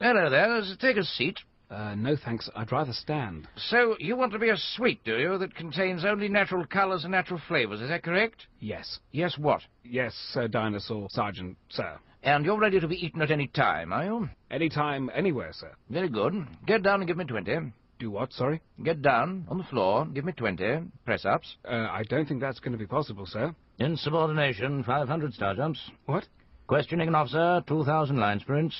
Hello there. Take a seat. Uh, no thanks. I'd rather stand. So, you want to be a sweet, do you, that contains only natural colours and natural flavours, is that correct? Yes. Yes, what? Yes, Sir Dinosaur, Sergeant, sir. And you're ready to be eaten at any time, are you? Any time, anywhere, sir. Very good. Get down and give me twenty. Do what, sorry? Get down, on the floor, give me twenty. Press-ups. Uh, I don't think that's going to be possible, sir. Insubordination, 500 star jumps. What? Questioning an officer, 2,000 line sprints.